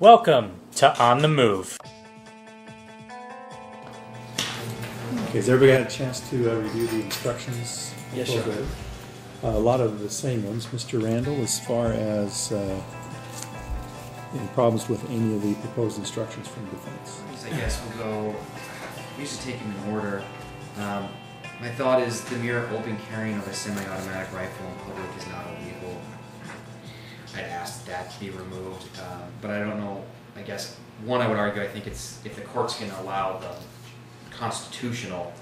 Welcome to On the Move. Okay, has everybody had a chance to uh, review the instructions? Yes, a sir. little bit? Uh, a lot of the same ones. Mr. Randall, as far as uh, any problems with any of the proposed instructions from defense? I guess we'll go. We should take them in order. Um, my thought is the mere open carrying of a semi-automatic rifle in public is not illegal. I'd ask that to be removed, um, but I don't know. I guess one, I would argue, I think it's if the courts can allow the constitutional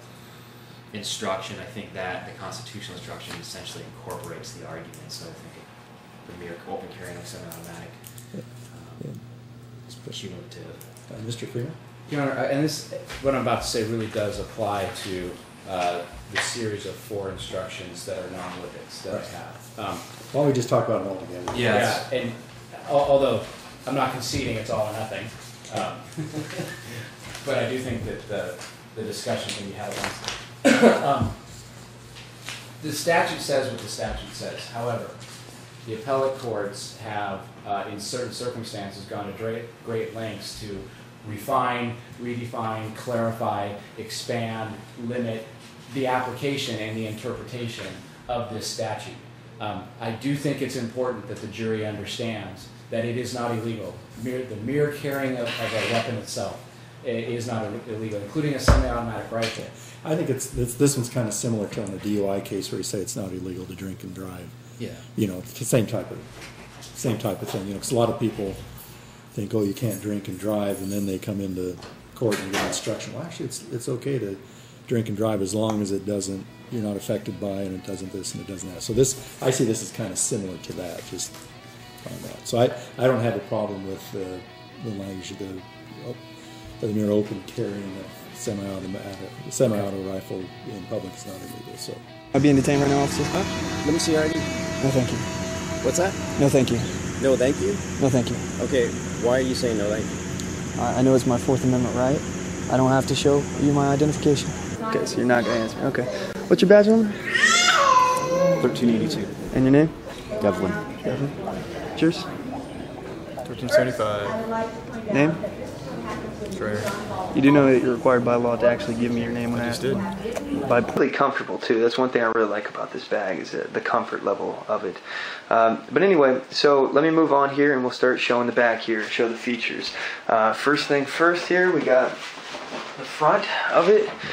instruction, I think that the constitutional instruction essentially incorporates the argument. So I think it, the mere open carrying of semi-automatic Yeah. um, is punitive. Uh, Mr. Freeman? Your Honor, uh, and this, what I'm about to say really does apply to uh, the series of four instructions that are non-limits that I have. Um, Why don't we just talk about them all together? Yeah. Yeah, and al- although I'm not conceding it's all or nothing, um, but I do think that the, the discussion can be had once. Um, The statute says what the statute says. However, the appellate courts have, uh, in certain circumstances, gone to great, great lengths to refine, redefine, clarify, expand, limit the application and the interpretation of this statute. Um, I do think it's important that the jury understands that it is not illegal. Mere, the mere carrying of, of a weapon itself is not illegal, including a semi-automatic rifle. I think it's, it's this one's kind of similar to on the DUI case where you say it's not illegal to drink and drive. Yeah. You know, it's the same type of same type of thing. You know, because a lot of people think, oh, you can't drink and drive, and then they come into court and get instruction. Well, actually, it's it's okay to drink and drive as long as it doesn't you're not affected by it and it doesn't this and it doesn't that. So this I see this as kind of similar to that. Just find out. So I I don't have a problem with uh, the language of the oh, the mere open carrying a semi-automatic semi-auto rifle in public is not illegal. So. I'll be detained right now, officer. Let me see your ID. No, thank you. What's that? No, thank you. No, thank you. No, thank you. Okay, why are you saying no, thank you? I, I know it's my Fourth Amendment right. I don't have to show you my identification. Okay, so you're not gonna answer. Okay. What's your badge number? 1382. And your name? Devlin. Yours? 1375. Name? Trey. You do know that you're required by law to actually give me your name when I Just ask. did. By really comfortable too. That's one thing I really like about this bag is the, the comfort level of it. Um, but anyway, so let me move on here and we'll start showing the back here, show the features. Uh, first thing first here, we got the front of it.